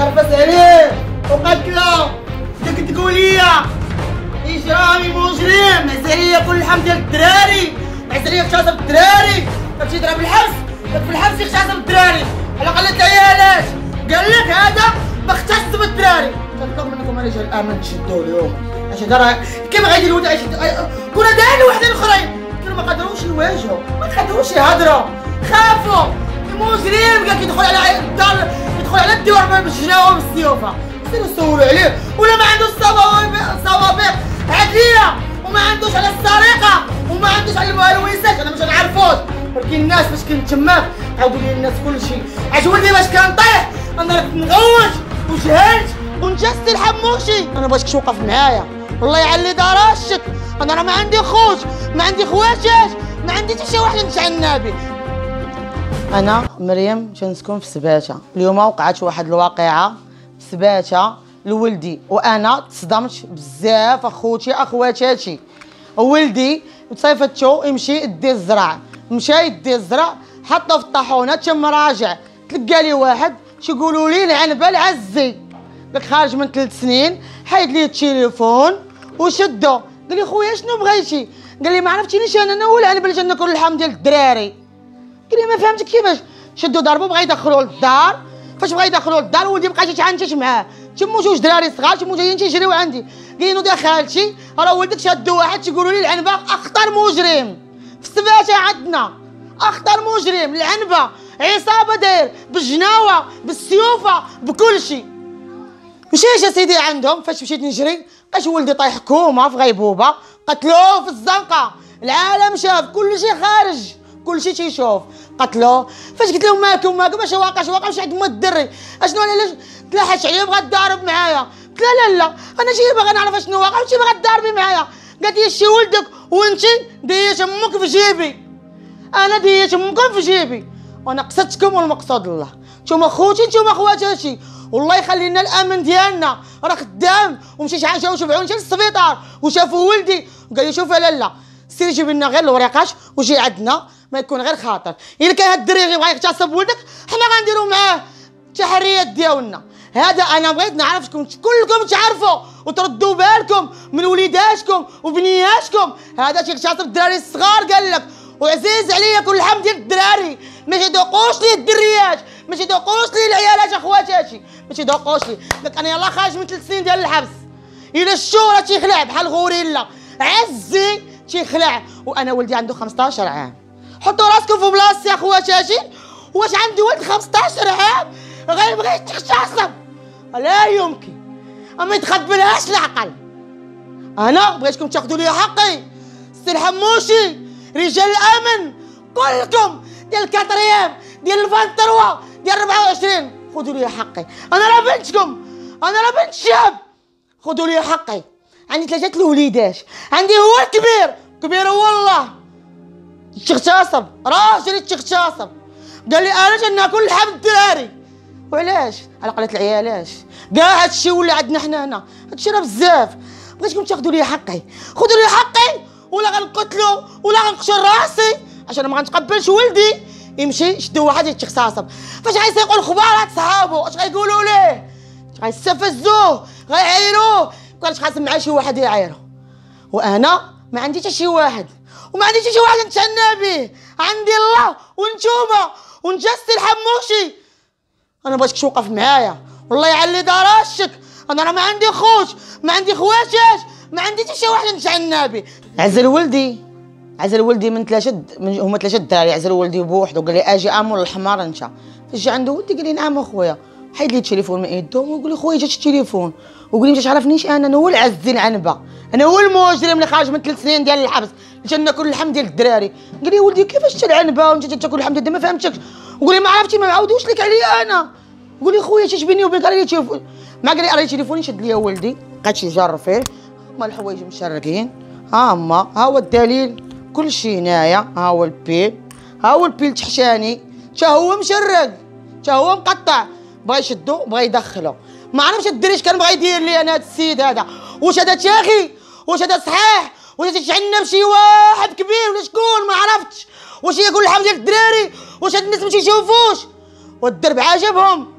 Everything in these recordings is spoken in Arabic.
كرفس عليه وقتله ديك تقولية إجرامي مجرم معزلية كل الحمد ديال الدراري معزلية اغتصب الدراري كتمشي يضرب الحبس؟ في الحبس يغتصب الدراري. على قلة عيالات قال لك هذا بغتصب الدراري تطلب منكم رجال الامن تشدوا اليوم؟ اش هذا كيف غادي الولد كنا دايرين وحدين اخرين كانوا ما قدروش يواجهوا ما قدروش يهضروا خافوا. المجرم قال كيدخل على الدار. يدخل على الديوار بالجناوه بالسيوفه سيروا سولوا عليه ولا ما عندوش صوابق عاديه وما عندوش على السرقه وما عندوش على الويسات أنا مش نعرفوش ولكن الناس باش كنت تماك عاودوا لي الناس كل شيء عجبني باش كنطيح أنا مغوج وجهلت ونجست الحموشي أنا بغيتك توقف معايا والله يعلي دراشك أنا راه ما عندي خوت ما عندي خواتات ما عندي حتى شي واحد نتعنى به أنا مريم تنسكن في سباتة. اليوم وقعت واحد الواقعة في سباتة لولدي وأنا تصدمت بزاف أخوتي أخواتاتي. ولدي تصيفتو يمشي يدي الزرع مشى يدي الزرع حطه في الطاحونة تم راجع. تلقى لي واحد تيقولوا لي العنبه العزي. لك خارج من ثلاث سنين حيد لي التليفون وشدو قال لي خويا شنو بغيتي؟ قال لي ما عرفتينيش أنا أنا والعنبه اللي تناكل اللحم ديال الدراري. قال ما فهمتك كيفاش. شدو ضربو بغا يدخلو للدار. فاش بغا يدخلو للدار ولدي بقى تيتعنتش معاه. تمو جوج دراري صغار تمو جايين تيجريو عندي. قال له خالتي راه ولدك شادو واحد تيقولوا لي العنبة أخطر مجرم. في السباته عندنا. أخطر مجرم العنبة. عصابة داير بالجناوة بالسيوفة بكل شيء. مشيت يا سيدي عندهم؟ فاش مشيت نجري لقيت ولدي طايح كوما في غيبوبة قتلوه في الزنقة. العالم شاف كل شيء خارج. كل شيء تيشوف قتلوه فاش قلت لهم مالكم مالكم اش واقع اش واقع مشي عند الدري. أشنو علاش تلاحش عليه بغا تضارب معايا. قلت لا لا لا. أنا جاي باغي نعرف أشنو واقع ماشي باغا تضاربي معايا. قالت لي شي ولدك وأنت ديت أمك في جيبي. أنا ديت امكم في جيبي. وأنا قصدتكم والمقصود الله. نتوما خوتي نتوما خواتاتي والله يخلي لنا الأمن ديالنا. راه خدام. ومشيت عاد جاو شفعوني للسبيطار وشافوا ولدي. وقال لي شوف لالا سيري جيب لنا غير الوريقات وجي عندنا ما يكون غير خاطر. إلا كان هاد الدري يبغى يغتصب ولدك حنا غنديرو معاه التحريات ديالنا. هذا أنا بغيت نعرفكم كلكم تعرفوا وتردوا بالكم من وليداتكم وبنياتكم. هذا تيغتصب الدراري الصغار قال لك. وعزيز عليا كل الحمد ديال الدراري. ما تيدوقوش لي الدريات ما تيدوقوش لي العيالات أخواتاتي. ما تيدوقوش لي. لك أنا يلاه خارج من ثلاث سنين ديال الحبس. إلى الشهره تيخلع بحال غوريلا. عزي تيخلع وأنا ولدي عنده 15 عام. حطوا راسكم في بلاصتي اخواتاتي واش عندي ولد 15 عام؟ غيبغي يتغتصب لا يمكن. أما يتقبلهاش العقل. أنا بغيتكم تاخذوا لي حقي. سي الحموشي رجال الأمن. كلكم ديال ال quatrième ديال ال vingt-trois ديال 24 خذوا لي حقي. أنا راه بنتكم. أنا راه بنت شاب خذوا لي حقي. عندي ثلاثة الوليدات. عندي هو الكبير. كبير هو الله تغتصب راجل تغتصب قال لي أنا تناكل لحم الدراري؟ وعلاش؟ على قلة العيالات كاع هادشي ولا عندنا حنا هنا. هادشي راه بزاف. بغيتكم تاخذوا لي حقي. خذوا لي حقي ولا غنقتلو ولا غنقتل راسي عشان ما غنتقبلش ولدي. يمشي يشدو واحد يتغتصب فاش غيسيقوا الخبارات صحابو؟ اش غيقولوا ليه؟ غيستفزوه غيعايروه كانش خاصم معاه شي واحد يعايرو وأنا ما عندي حتى شي واحد. وما عندي حتى شي واحد نتهنى به. عندي الله وانتوما ونجست الحموشي أنا بغيتك توقف معايا. والله يعلي دراشك أنا راه ما عندي خوت ما عندي خواتات ما عندي حتى شي واحد نتعنى به. عزل ولدي. عزل ولدي من ثلاثة من هما ثلاثة الدراري عزل ولدي بوحدو. قال لي أجي أمر الحمار أنت. فاش جا عنده ولدي قال لي نعم أخويا. حيد لي التليفون من يدو ويقول لي خويا جات التليفون وقول لي ما تعرفنيش أنا أنا هو العزي العنبة. أنا هو المجرم اللي خارج من ثلاث سنين ديال الحبس. اللي تناكل اللحم ديال الدراري. قال لي ولدي كيفاش انت العنبة؟ وانت تاكل اللحم ديال ما فهمتكش. وقول لي ما عرفتي ما معاودوش لك عليا أنا. قول لي خويا اش بيني وبينك لي تليفون. ما قال لي راه تليفوني شد لي ولدي. بقيت يجر فيه. هما الحوايج مشرقين. ها هما. ها هو الدليل. كل شيء هنايا. ها هو البيل. ها هو البيل تحشاني. تا هو مشرق. تا هو مقطع. بغا يشدو بغا يدخلو. ما عرفتش الدري اش كان بغا يدير لي أنا هذا السيد هذا. واش هذا تاخي؟ واش هذا صحيح؟ واش تتعنى بشي واحد كبير ولا شكون؟ ما عرفتش. واش يقول الحمد ديال الدراري؟ واش هاد الناس ما تيشوفوش والدرب عجبهم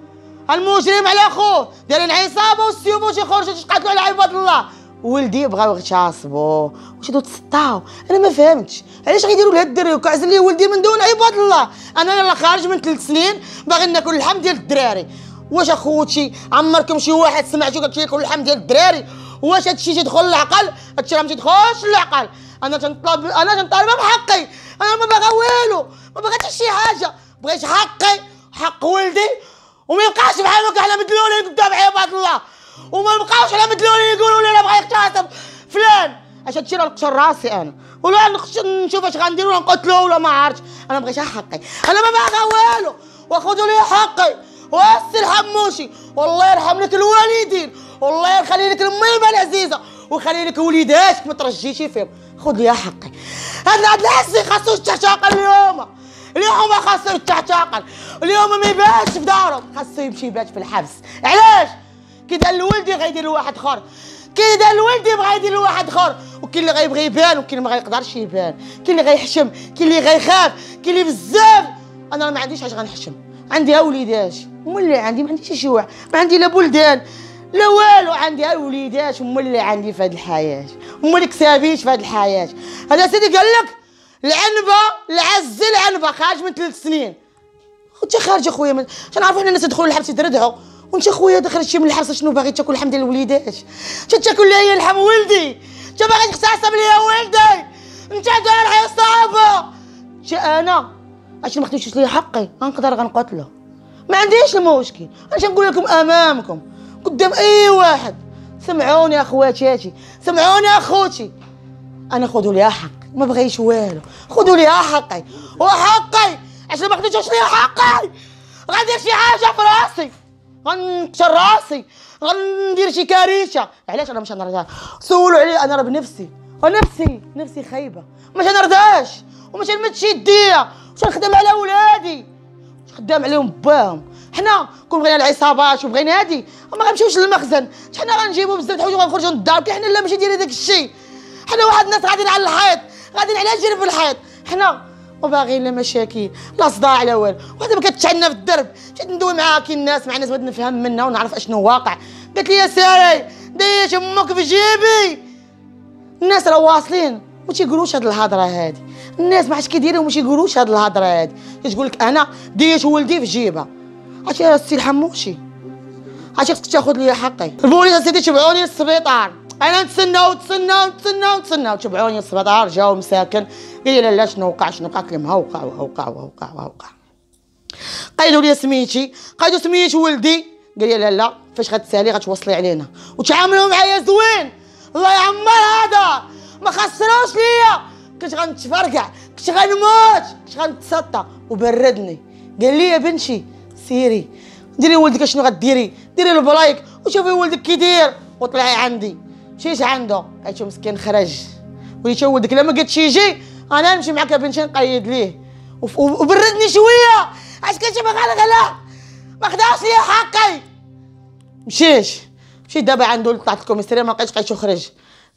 المجرم على خوه. دايرين عصابة والسيوف واش يخرجوا؟ يقاتلوا على عباد الله؟ ولدي بغاو واش يدو تسطاو أنا ما فهمتش. علاش غيديروا لهاد الدري وكعزل لي ولدي من دون عباد الله أنا يلا خارج من ثلاث سنين باغي ناكل اللحم ديال الدراري. واش أخوتي؟ عمركم شي واحد سمعتو لكم اللحم ديال الدراري؟ واش هادشي تيدخل للعقل؟ هادشي راه ما تيدخلش للعقل. أنا تنطلب أنا تنطالب بحقي. أنا ما باغا والو. ما باغا حتى شي حاجة. بغيت حقي. حق ولدي. وما يبقاش بحال هكا حنا مدلولين قدام عباد الله. وما نبقاوش حنا مدلولين يقولوا لي أنا بغا يغتصب فلان أش هادشي راه نقتل راسي أنا. ولا نشوف أش غندير ولا نقتلو ولا ما عرفتش أنا بغيت حقي أنا ما باغا والو وخذوا لي حقي. واسي حموشي. والله يرحم لك الوالدين. والله يخلي لك الميمة العزيزة. ويخلي لك وليداتك ما ترجيش فيهم. خذ لي حقي. هذا هذا الحسي خاصو يتعتقل اليوم. اليوم خاصو يتعتقل اليوم ما يباتش في دارهم. خاصو يمشي يبات في الحبس. علاش؟ كي دار لولدي غيدير لواحد آخر. كي دار لولدي بغا يدير لواحد آخر. وكاين اللي غيبغي يبان وكاين اللي ما غيقدرش يبان. كاين اللي غيحشم كاين اللي غيخاف كاين اللي بزاف. أنا ما عنديش علاش غنحشم. عندي وليدات مولي عندي ما عنديش شي واحد. ما عندي لا بلدان لا والو. عندي وليدات هما اللي عندي في هذه الحياة. هما اللي كسابيت في هذه الحياة. هذا سيدي قال لك العنبة العز العنبة خارج من ثلاث سنين. انت خارج أخويا من... نعرفوا حنا الناس يدخلوا الحبس يتردعوا وانت اخويا دخلت شي من الحبس شنو باغي تاكل اللحم ديال الوليدات انت تاكل لي لحم ولدي. انت باغي تغتصب لي ولدي. انت داير عصابه انت أنا. اش ما خديتش لي حقي؟ غنقدر غنقتله ما عنديش المشكل. أنا نقول لكم امامكم. قدام اي واحد. سمعوني اخواتاتي سمعوني اخوتي. أنا خذوا لي حقي ما بغيش والو. خذوا لي حقي. وحقي. عشان ما خديتوش لي حقي. غندير شي حاجة في راسي. غنكسر راسي غندير شي كارثة. علاش أنا مش نرضى سولوا علي أنا راه بنفسي. ونفسي نفسي خايبة. مش نرضاش ومش نمد يديا. مش نخدم على ولادي. خدام عليهم باهم. حنا كون بغينا العصابات وبغينا هادي؟ ما غنمشيوش للمخزن. حنا غنجيبو بزاف الحوايج وغنخرجوا للدار. كي حنا لا ماشي ديري داك الشيء حنا واحد الناس غاديين على الحيط. غاديين على جنب الحيط. حنا وباغيين لا مشاكل. لا صداع لا والو. وحده ما كتشعلنا في الدرب. جيت ندوي معاها كي الناس مع الناس بغيت نفهم منها ونعرف أشنو واقع. قالت لي يا ساري ديت أمك في جيبي. الناس راه واصلين. ما تيقولوش هاد الهضرة هادي؟ الناس ما عرفتش كيديروا ما تيقولوش هاد الهضرة هادي. كتقول لك أنا ديت ولدي في جيبها عرفتي يا سي الحموشي؟ عرفتي خصك تاخذ لي حقي. البوليس سيدي تبعوني للسبيطار. أنا نتسناو نتسناو نتسناو نتسناو. تبعوني للسبيطار جاو مساكن. قال لي لا شنو وقع شنو وقع؟ كلمه وقع وقع وقع وقع قايدوا لي سميتي قايدوا سميت ولدي. قال لي لا لا فاش غتسالي غتوصلي علينا. وتعاملوا معايا زوين. الله يعمر هذا. ما خسروش ليا. كنت غنتفرقع كنت غنموت كنت غنتسطى. وبردني. قال لي يا بنتي سيري. ديري ولدك شنو غديري؟ ديري له بلايك وشوفي ولدك كي داير وطلعي عندي. مشيت عنده لقيتو مسكين خرج. وليت ولدك لما قلت يجي أنا نمشي معاك بنتي نقيد ليه. وبردني شوية. علاش كنتي باغا الغلا ما خداش ليا حقي. مشيت مشيت دابا عنده طلعت الكوميساريه ما لقيتش لقيتو خرج.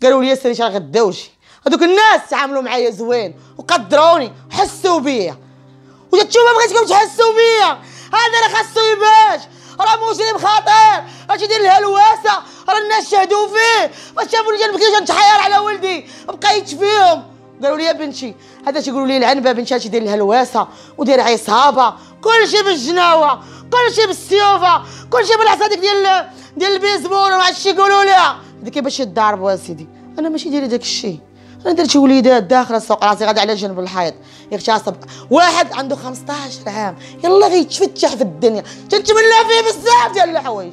قالوا لي سيري راه غداوشي هذوك الناس تعاملوا معايا زوين وقدروني وحسوا بيا. ما بغيتكم تحسوا بيا. هذا راه خاصو يباش. راه مسلم خطير. اش يدير الهلواسه راه الناس شهدوا فيه. فاش شافوني جنبك نتحير على ولدي؟ بقيت فيهم قالوا لي يا بنتي هذا تيقولوا لي العنبة بنتي تيدير الهلواسه ودير عصابه كلشي بالجناوة كلشي بالسيوفة كلشي بالعصا ديك ديال ديال البيسبول وما عرفتش يقولوا لها. هذيك باش يضاربوا سيدي. أنا ماشي دايرة داك الشيء. أنا درت وليدات داخل السوق راسي غادي على جنب الحيط. يغتصب واحد عنده 15 عام. يلا غيتفتح في الدنيا. تنتمنى فيه بزاف ديال الحوايج.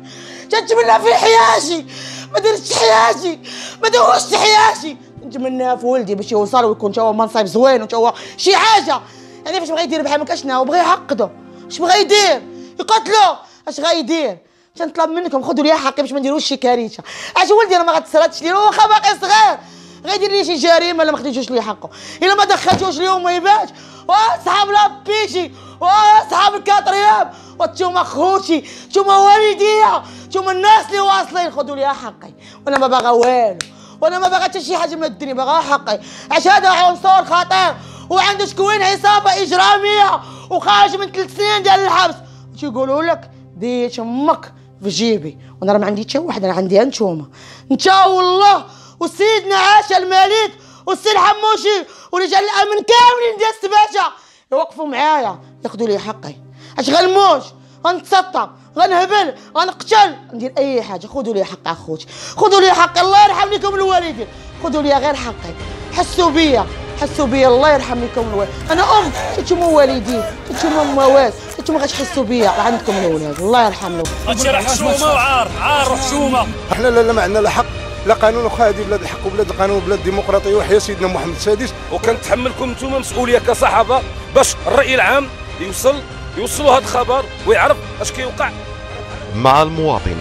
تنتمنى فيه حياتي ما درتش حياتي ما دوشت حياتي نتمنى في ولدي باش يوصل ويكون هو منصب زوين وهو شي حاجة. يعني فاش بغى يدير بحال ما شنو بغى يعقدو. اش بغى يدير يقتلو. اش غيدير تنطلب منكم خذوا لي حقي باش ما نديروش شي كارثة. اش ولدي راه ما غتسردش ليه واخا باقي صغير. غيدير لي شي جريمة الا ما خديتوش لي حقه. إلا ما دخلتوش ليهم ما يبانش واصحاب لابيشي واصحاب الكاتريام. وانتوما خوتي. انتوما والديا. انتوما الناس اللي واصلين. خذوا لي حقي. وأنا ما باغا والو. وأنا ما باغا حتى شي حاجة من الدنيا. باغا حقي. علاش هذا عنصر خطير. وعنده شكوين عصابة إجرامية. وخارج من ثلاث سنين ديال الحبس. تيقولوا لك؟ ديت أمك في جيبي. وأنا راه ما عندي حتى واحد. أنا عندي انتوما انت والله وسيدنا عاش الملك والسيد حموشي ورجال الأمن كاملين ديال السباشة. يوقفوا معايا ياخذوا لي حقي. أش غنموت غنتسطى غنهبل غنقتل. ندير أي حاجة. خذوا لي حق أخوتي. خذوا لي حقي الله يرحم لكم الوالدين. خذوا لي غير حقي. حسوا بيا. حسوا بيا الله يرحم لكم الوالد أنا أم. إنتم والدين. إنتم موات إنتم غتحسوا بيا. عندكم الأولاد. الله يرحم هادشي راه حشومة وعار. عار وحشومة. إحنا لا لا ما عندنا لا حق. لا قانون وخا هذه بلاد الحق وبلاد القانون وبلاد الديمقراطية وحيا سيدنا محمد السادس. وكنتحملكم نتوما مسؤولية كصحافة باش الرأي العام يوصل يوصلوا هذا الخبر ويعرف اش كيوقع. مع المواطن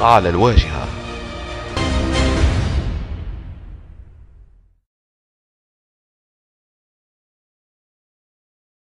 على الواجهة.